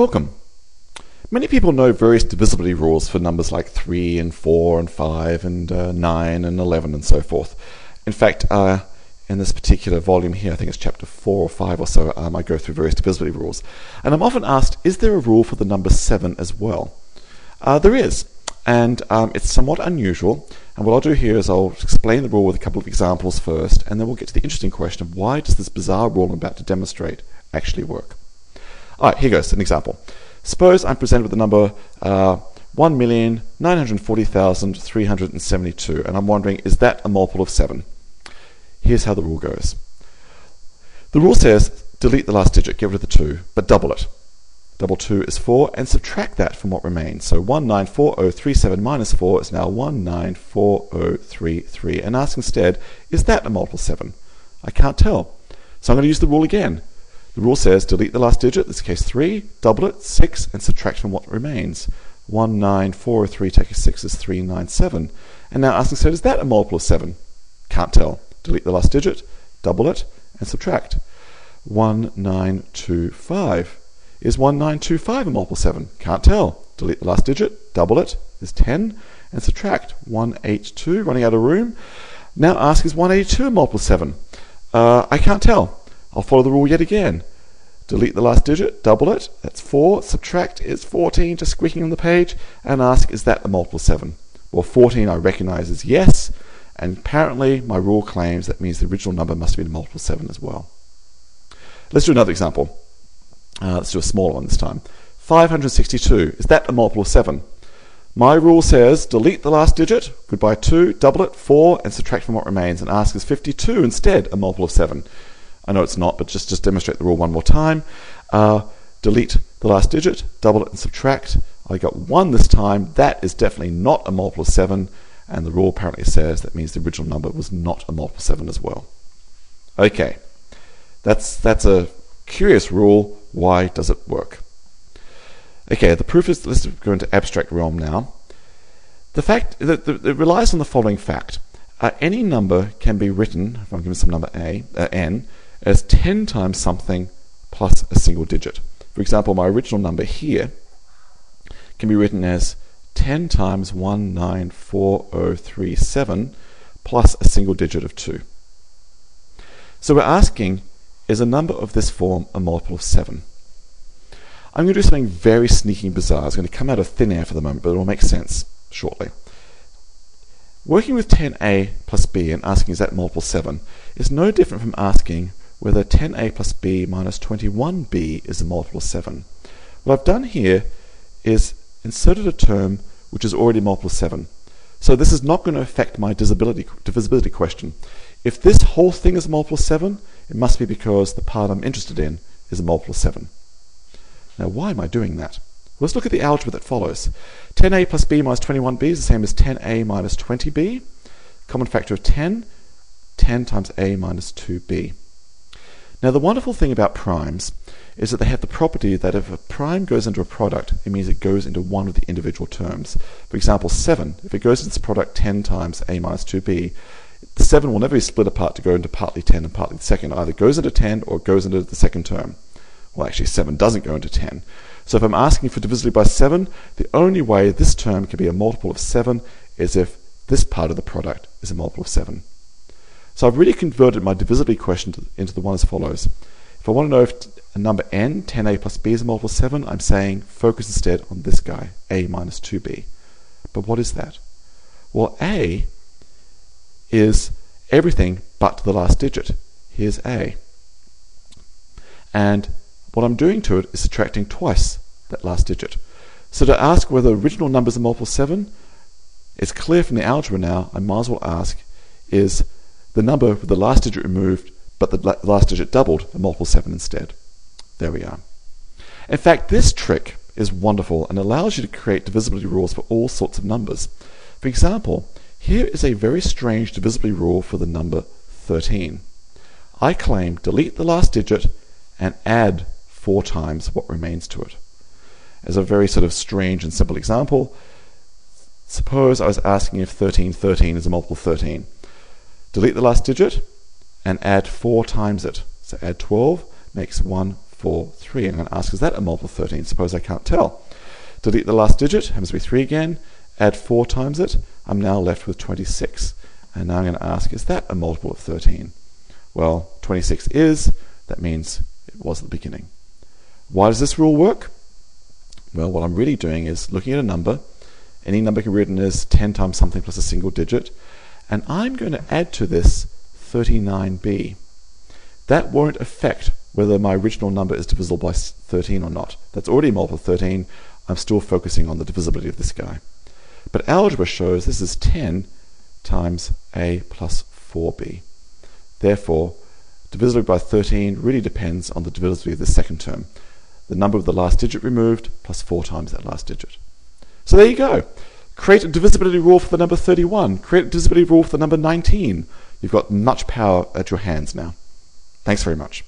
Welcome. Many people know various divisibility rules for numbers like 3 and 4 and 5 and uh, 9 and 11 and so forth. In fact, uh, in this particular volume here, I think it's chapter 4 or 5 or so, um, I go through various divisibility rules. And I'm often asked, is there a rule for the number 7 as well? Uh, there is, and um, it's somewhat unusual. And what I'll do here is I'll explain the rule with a couple of examples first, and then we'll get to the interesting question of why does this bizarre rule I'm about to demonstrate actually work? All right, here goes an example. Suppose I'm presented with the number uh, 1,940,372, and I'm wondering, is that a multiple of 7? Here's how the rule goes. The rule says delete the last digit, get rid of the 2, but double it. Double 2 is 4, and subtract that from what remains. So 194037 minus 4 is now 194033, and ask instead, is that a multiple 7? I can't tell. So I'm going to use the rule again. The rule says delete the last digit, in this case 3, double it, 6, and subtract from what remains. 19403 take a 6 is 397. And now ask instead, is that a multiple of 7? Can't tell. Delete the last digit, double it, and subtract. 1925. Is 1925 a multiple of 7? Can't tell. Delete the last digit, double it, is 10, and subtract. 182, running out of room. Now ask, is 182 a multiple of 7? Uh, I can't tell. I'll follow the rule yet again. Delete the last digit, double it, that's 4, subtract is 14, just squeaking on the page, and ask, is that a multiple 7? Well, 14 I recognize as yes, and apparently my rule claims that means the original number must be a multiple 7 as well. Let's do another example. Uh, let's do a smaller one this time. 562, is that a multiple of 7? My rule says delete the last digit, goodbye 2, double it, 4, and subtract from what remains, and ask is 52 instead a multiple of 7? I know it's not, but just, just demonstrate the rule one more time. Uh, delete the last digit, double it and subtract. I got 1 this time. That is definitely not a multiple of 7, and the rule apparently says that means the original number was not a multiple of 7 as well. Okay, that's, that's a curious rule. Why does it work? Okay, the proof is, let's go into abstract realm now. The fact that it relies on the following fact. Uh, any number can be written, if I'm given some number a, uh, n, as 10 times something plus a single digit. For example, my original number here can be written as 10 times 194037 plus a single digit of 2. So we're asking, is a number of this form a multiple of 7? I'm going to do something very sneaky and bizarre. It's going to come out of thin air for the moment, but it will make sense shortly. Working with 10a plus b and asking is that multiple 7 is no different from asking whether 10a plus b minus 21b is a multiple of 7. What I've done here is inserted a term which is already multiple of 7. So this is not going to affect my divisibility, divisibility question. If this whole thing is a multiple of 7, it must be because the part I'm interested in is a multiple of 7. Now why am I doing that? Let's look at the algebra that follows. 10a plus b minus 21b is the same as 10a minus 20b. Common factor of 10, 10 times a minus 2b. Now the wonderful thing about primes is that they have the property that if a prime goes into a product, it means it goes into one of the individual terms. For example, 7, if it goes into this product 10 times a minus 2b, the 7 will never be split apart to go into partly 10 and partly the second. It either goes into 10 or goes into the second term. Well, actually, 7 doesn't go into 10. So if I'm asking for divisibility by 7, the only way this term can be a multiple of 7 is if this part of the product is a multiple of 7. So I've really converted my divisibility question to, into the one as follows. If I want to know if a number n, 10a plus b is a multiple of 7, I'm saying focus instead on this guy, a minus 2b. But what is that? Well, a is everything but the last digit. Here's a. And what I'm doing to it is subtracting twice that last digit. So to ask whether the original number is a multiple of 7, it's clear from the algebra now, I might as well ask, is the number with the last digit removed, but the last digit doubled, a multiple 7 instead. There we are. In fact, this trick is wonderful and allows you to create divisibility rules for all sorts of numbers. For example, here is a very strange divisibility rule for the number 13. I claim delete the last digit and add four times what remains to it. As a very sort of strange and simple example, suppose I was asking if 1313 is a multiple 13 delete the last digit, and add 4 times it. So add 12 makes 1 4, 3. I'm going to ask, is that a multiple of 13? Suppose I can't tell. Delete the last digit, happens to be 3 again, add 4 times it, I'm now left with 26. And now I'm going to ask, is that a multiple of 13? Well, 26 is, that means it was at the beginning. Why does this rule work? Well, what I'm really doing is looking at a number. Any number can be written as 10 times something plus a single digit. And I'm going to add to this 39b. That won't affect whether my original number is divisible by 13 or not. That's already a multiple of 13. I'm still focusing on the divisibility of this guy. But algebra shows this is 10 times a plus 4b. Therefore, divisibility by 13 really depends on the divisibility of the second term. The number of the last digit removed plus 4 times that last digit. So there you go. Create a divisibility rule for the number 31. Create a divisibility rule for the number 19. You've got much power at your hands now. Thanks very much.